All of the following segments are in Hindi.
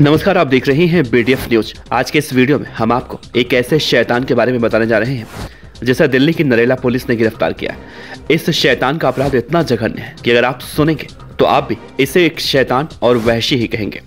नमस्कार, आप देख रहे हैं बीडीएफ न्यूज़ आज के इस वीडियो में हम आपको एक ऐसे शैतान के बारे में बताने जा रहे हैं, जिसे दिल्ली की नरेला पुलिस ने गिरफ़्तार किया इस शैतान का अपराध इतना जघन्य है कि अगर आप सुनेंगे तो आप भी इसे एक शैतान और वहशी ही कहेंगे।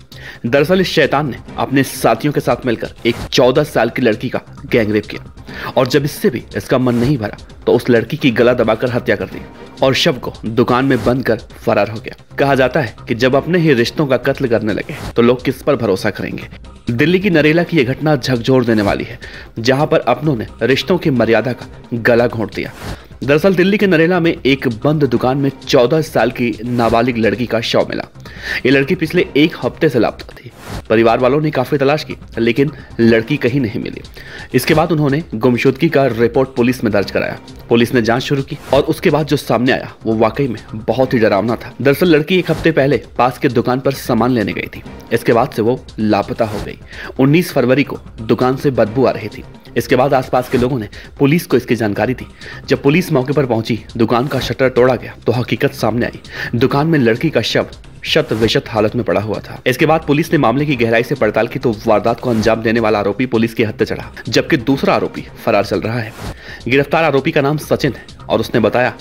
दरअसल इस शैतान ने अपने साथियों के साथ मिलकर एक 14 साल की लड़की का गैंगरेप किया। और जब इससे भी इसका मन नहीं भरा तो उस लड़की की गला दबाकर हत्या कर दी और शव को दुकान में बंद कर फरार हो गया। कहा जाता है कि जब अपने ही रिश्तों का कत्ल करने लगे तो लोग किस पर भरोसा करेंगे? दिल्ली की नरेला की यह घटना झकझोर देने वाली है, जहाँ पर अपनों ने रिश्तों की मर्यादा का गला घोंट दिया। दरअसल दिल्ली के नरेला में एक बंद दुकान में 14 साल की नाबालिग लड़की का शव मिला। ये लड़की पिछले एक हफ़्ते से लापता थी। परिवार वालों ने काफ़ी तलाश की, लेकिन लड़की कहीं नहीं मिली। इसके बाद उन्होंने गुमशुदगी का रिपोर्ट पुलिस में दर्ज कराया। पुलिस ने जाँच शुरू की और उसके बाद जो सामने आया, वो वाकई में बहुत ही डरावना था। दरअसल लड़की एक हफ़्ते पहले पास के दुकान पर सामान लेने गई थी। इसके बाद से वो लापता हो गई। 19 फरवरी को दुकान से बदबू आ रही थी। इसके बाद आसपास के लोगों ने पुलिस को इसकी जानकारी दी। जब पुलिस मौके पर पहुँची, दुकान का शटर तोड़ा गया तो हकीकत सामने आई। दुकान में लड़की का शव शत विशत हालत में पड़ा हुआ था। इसके बाद पुलिस ने मामले की गहराई से पड़ताल की तो वारदात को अंजाम देने वाला आरोपी पुलिस के हत्या चढ़ा, जबकि दूसरा आरोपी फरार चल रहा है। गिरफ़्तार आरोपी का नाम सचिन है और उसने बताया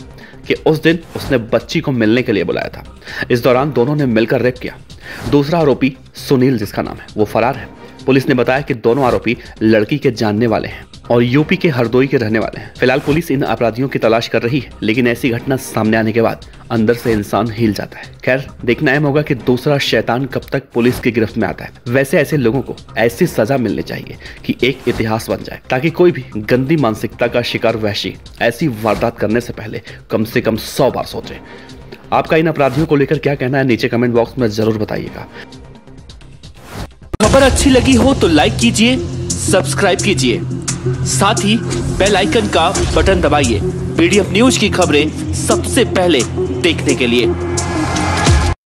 कि उस दिन उसने बच्ची को मिलने के लिए बुलाया था। इस दौरान दोनों ने मिलकर रेप किया। दूसरा आरोपी सुनील जिसका नाम है, वो फरार है। पुलिस ने बताया कि दोनों आरोपी लड़की के जानने वाले हैं। और यूपी के हरदोई के रहने वाले हैं। फ़िलहाल पुलिस इन अपराधियों की तलाश कर रही है, लेकिन ऐसी घटना सामने आने के बाद अंदर से इंसान हिल जाता है। खैर, देखना अहम होगा कि दूसरा शैतान कब तक पुलिस की गिरफ्त में आता है। वैसे ऐसे लोगों को ऐसी सजा मिलनी चाहिए कि एक इतिहास बन जाए, ताकि कोई भी गंदी मानसिकता का शिकार वैशी ऐसी वारदात करने से पहले कम से कम सौ बार सोचे। आपका इन अपराधियों को लेकर क्या कहना है, नीचे कमेंट बॉक्स में ज़रूर बताइएगा। खबर अच्छी लगी हो तो लाइक कीजिए, सब्सक्राइब कीजिए। साथ ही बेल आइकन का बटन दबाइए। पीडीएफ न्यूज़ की खबरें सबसे पहले देखने के लिए।